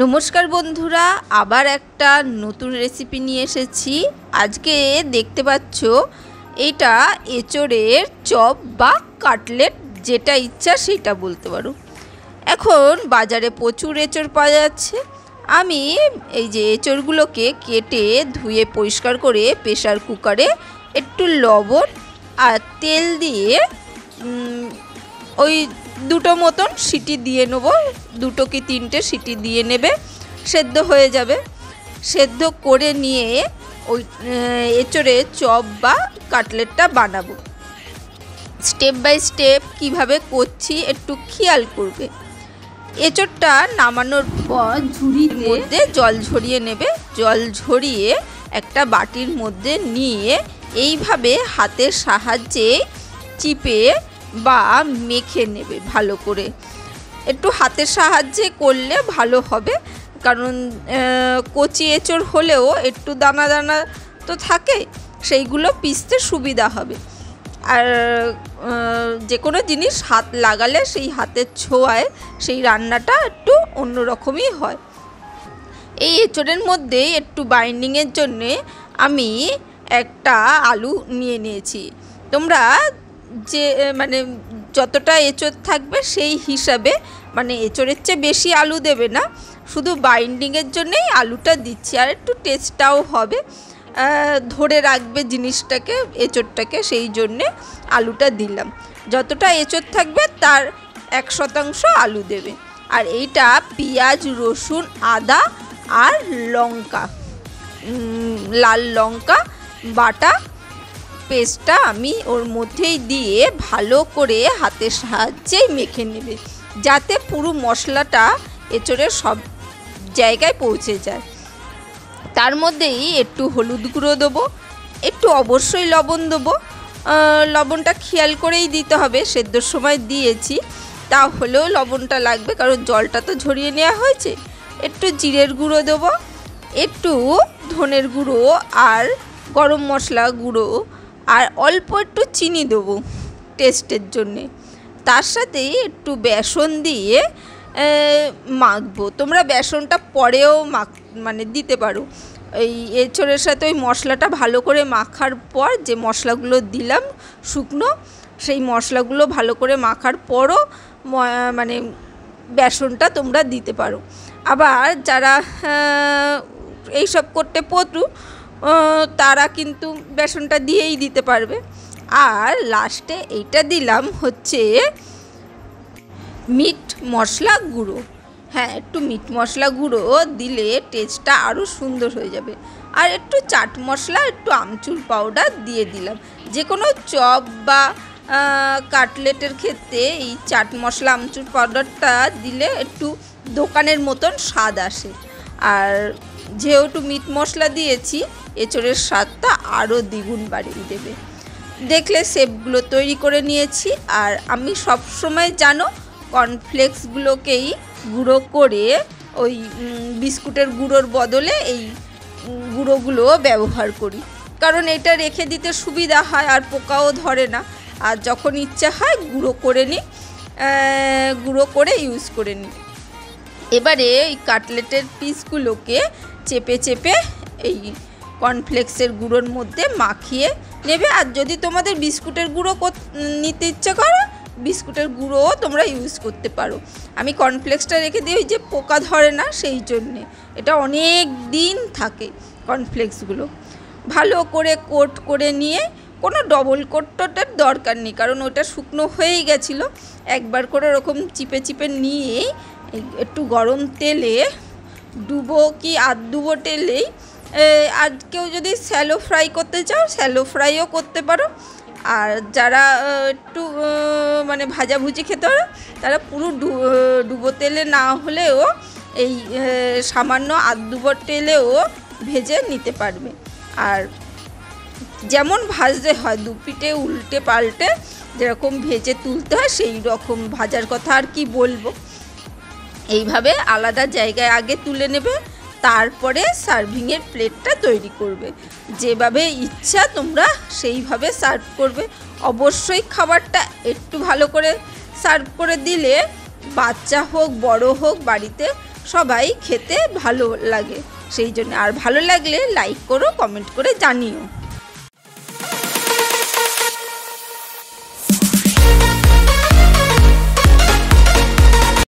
নমস্কার বন্ধুরা, আবার একটা নতুন রেসিপি নিয়ে এসেছি। আজকে দেখতে পাচ্ছ, এটা এঁচড়ের চপ বা কাটলেট, যেটা ইচ্ছা সেটা বলতে পারো। এখন বাজারে প্রচুর এঁচড় পাওয়া যাচ্ছে। আমি এই যে এঁচড়গুলোকে কেটে ধুয়ে পরিষ্কার করে প্রেশার কুকারে একটু লবণ আর তেল দিয়ে ওই দুটো মতন সিটি দিয়ে নেব। দুটো কি তিনটে সিটি দিয়ে নেবে। সেদ্ধ হয়ে যাবে। সেদ্ধ করে নিয়ে ওই এঁচড়ে চপ বা কাটলেটটা বানাবো। স্টেপ বাই স্টেপ কীভাবে করছি একটু খেয়াল করবে। এঁচড়টা নামানোর পর ঝুড়ির মধ্যে জল ঝরিয়ে নেবে। জল ঝরিয়ে একটা বাটির মধ্যে নিয়ে এইভাবে হাতের সাহায্যে চিপে বা মেখে নেবে ভালো করে। একটু হাতের সাহায্যে করলে ভালো হবে। কারণ কচি এঁচড় হলেও একটু দানা দানা তো থাকে, সেইগুলো পিসতে সুবিধা হবে। আর যে কোনো জিনিস হাত লাগালে সেই হাতের ছোঁয়ায় সেই রান্নাটা একটু অন্যরকমই হয়। এই এঁচড়ের মধ্যে একটু বাইন্ডিংয়ের জন্যে আমি একটা আলু নিয়ে নিয়েছি। তোমরা যে মানে যতটা এঁচড় থাকবে সেই হিসাবে মানে এঁচড়ের চেয়ে বেশি আলু দেবে না। শুধু বাইন্ডিংয়ের জন্যেই আলুটা দিচ্ছি। আর একটু টেস্টটাও হবে। ধরে রাখবে জিনিসটাকে, এঁচড়টাকে, সেই জন্যে আলুটা দিলাম। যতটা এঁচড় থাকবে তার এক শতাংশ আলু দেবে। আর এইটা পেঁয়াজ, রসুন, আদা আর লঙ্কা। লাল লঙ্কা, বাটা পেস্টটা আমি ওর মধ্যেই দিয়ে ভালো করে হাতের সাহায্যেই মেখে নেবে, যাতে পুরো মশলাটা এঁচড়ের সব জায়গায় পৌঁছে যায়। তার মধ্যেই একটু হলুদ গুঁড়ো দেবো, একটু অবশ্যই লবণ দেবো। লবণটা খেয়াল করেই দিতে হবে সেদ্ধর সময় দিয়েছি, তাহলেও লবণটা লাগবে, কারণ জলটা তো ঝরিয়ে নেওয়া হয়েছে। একটু জিরের গুঁড়ো দেবো, একটু ধনের গুঁড়ো আর গরম মশলা গুঁড়ো আর অল্প একটু চিনি দেবো টেস্টের জন্যে। তার সাথে একটু বেসন দিয়ে মাখবো। তোমরা বেসনটা পরেও মাখ মানে দিতে পারো। এই এঁচড়ের সাথে ওই মশলাটা ভালো করে মাখার পর যে মশলাগুলো দিলাম শুকনো সেই মশলাগুলো ভালো করে মাখার পরও মানে বেসনটা তোমরা দিতে পারো। আবার যারা আহ, এইসব করতে পটু তারা কিন্তু বেসনটা দিয়েই দিতে পারবে। আর লাস্টে এইটা দিলাম হচ্ছে মিট মশলা গুঁড়ো। হ্যাঁ একটু মিট মশলা গুঁড়ো দিলে টেস্টটা আরও সুন্দর হয়ে যাবে। আর একটু চাট মশলা, একটু আমচুর পাউডার দিয়ে দিলাম। যে কোনো চপ বা কাটলেটের ক্ষেত্রে এই চাট মশলা, আমচুর পাউডারটা দিলে একটু দোকানের মতন স্বাদ আসে। আর যেহেতু মিট মশলা দিয়েছি, এঁচড়ের স্বাদটা আরও দ্বিগুণ বাড়িয়ে দেবে। দেখলে শেপগুলো তৈরি করে নিয়েছি আর আমি সব সময় জানো কর্নফ্লেক্সগুলোকেই গুঁড়ো করে ওই বিস্কুটের গুঁড়োর বদলে এই গুঁড়োগুলো ব্যবহার করি। কারণ এটা রেখে দিতে সুবিধা হয় আর পোকাও ধরে না। আর যখন ইচ্ছা হয় গুঁড়ো করে নিই গুঁড়ো করে ইউজ করে নিই। এবারে এই কাটলেটের পিসগুলোকে চেপে চেপে এই কর্নফ্লেক্সের গুঁড়োর মধ্যে মাখিয়ে নেবে। আর যদি তোমাদের বিস্কুটের গুঁড়ো নিতে ইচ্ছে করো, বিস্কুটের গুঁড়োও তোমরা ইউজ করতে পারো। আমি কর্নফ্লেক্সটা রেখে দিই, ওই যে পোকা ধরে না, সেই জন্যে। এটা অনেক দিন থাকে কর্নফ্লেক্সগুলো। ভালো করে কোট করে নিয়ে, কোনো ডবল কোটটার দরকার নেই, কারণ ওটা শুকনো হয়েই গেছিল। একবার করে ওরকম চিপে চিপে এই একটু গরম তেলে ডুবো কি আধ ডুবো তেলেই। আর কেউ যদি স্যালো ফ্রাই করতে চাও, স্যালো ফ্রাইও করতে পারো। আর যারা একটু মানে ভাজাভুজি খেতে পারো, তারা পুরো ডুবো তেলে না হলেও এই সামান্য আধ ডুবো তেলেও ভেজে নিতে পারবে। আর যেমন ভাজতে হয় দু পিঠে উল্টে পাল্টে যেরকম ভেজে তুলতে হয়, সেই রকম ভাজার কথা আর কি বলব। এইভাবে আলাদা জায়গায় আগে তুলে নেবে, তারপরে সার্ভিংয়ের প্লেটটা তৈরি করবে। যেভাবে ইচ্ছা তোমরা সেইভাবে সার্ভ করবে। অবশ্যই খাবারটা একটু ভালো করে সার্ভ করে দিলে বাচ্চা হোক, বড় হোক, বাড়িতে সবাই খেতে ভালো লাগে। সেই জন্য আর ভালো লাগলে লাইক করো, কমেন্ট করে জানিও।